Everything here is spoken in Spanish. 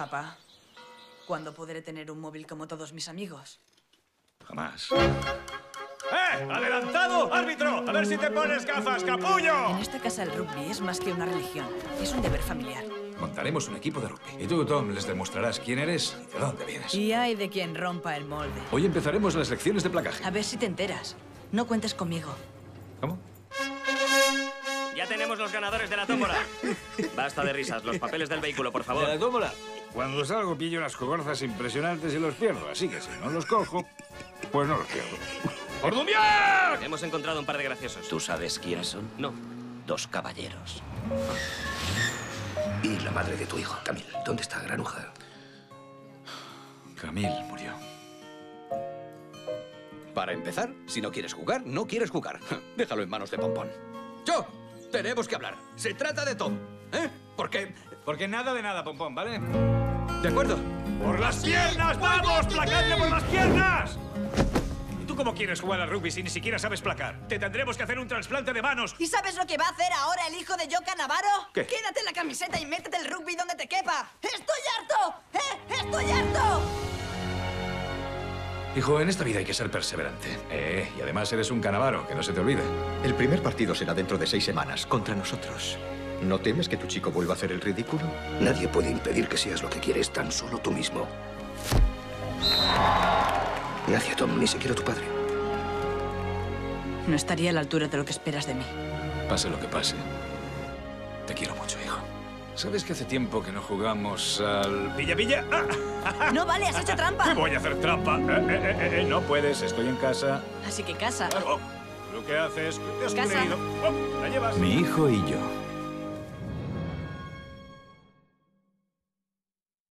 Papá, ¿cuándo podré tener un móvil como todos mis amigos? Jamás. ¡Eh! ¡Adelantado! ¡Árbitro! ¡A ver si te pones gafas, capullo! En esta casa el rugby es más que una religión. Es un deber familiar. Montaremos un equipo de rugby. Y tú, Tom, les demostrarás quién eres y de dónde vienes. Y hay de quien rompa el molde. Hoy empezaremos las lecciones de placaje. A ver si te enteras. No cuentes conmigo. ¿Cómo? Tenemos los ganadores de la tómbola. Basta de risas. Los papeles del vehículo, por favor. tómala. Cuando salgo pillo unas cogorzas impresionantes y los pierdo. Así que si no los cojo, pues no los pierdo. ¡Ordumiac! Hemos encontrado un par de graciosos. ¿Tú sabes quiénes son? No. Dos caballeros. Y la madre de tu hijo, Camil. ¿Dónde está, granuja? Camil murió. Para empezar, si no quieres jugar, no quieres jugar. Déjalo en manos de Pompón. ¡Yo! Tenemos que hablar. Se trata de Tom. ¿Eh? Porque... Porque nada de nada, Pompón, ¿vale? De acuerdo. ¡Por las piernas! ¡Vamos! ¡Placadle por las piernas! ¿Y tú cómo quieres jugar al rugby si ni siquiera sabes placar? Te tendremos que hacer un trasplante de manos. ¿Y sabes lo que va a hacer ahora el hijo de Yoka Navarro? ¿Qué? Quédate en la camiseta y métete el rugby donde te quepa. ¡Estoy harto! ¡Eh! ¡Estoy harto! Hijo, en esta vida hay que ser perseverante. Eh, y además eres un canavaro, que no se te olvide. El primer partido será dentro de seis semanas, contra nosotros. ¿No temes que tu chico vuelva a hacer el ridículo? Nadie puede impedir que seas lo que quieres, tan solo tú mismo. Nadie, Tom, ni siquiera tu padre. No estaría a la altura de lo que esperas de mí. Pase lo que pase. Te quiero mucho, hijo. ¿Sabes que hace tiempo que no jugamos al... ¡Pilla, pilla! ¡Ah! No vale, has hecho ¡Me trampa. voy a hacer trampa! Eh, eh, eh, no puedes, estoy en casa. Así que casa. Oh, lo que haces, que te has Casa. creído. Oh, la llevas. Mi hijo y yo.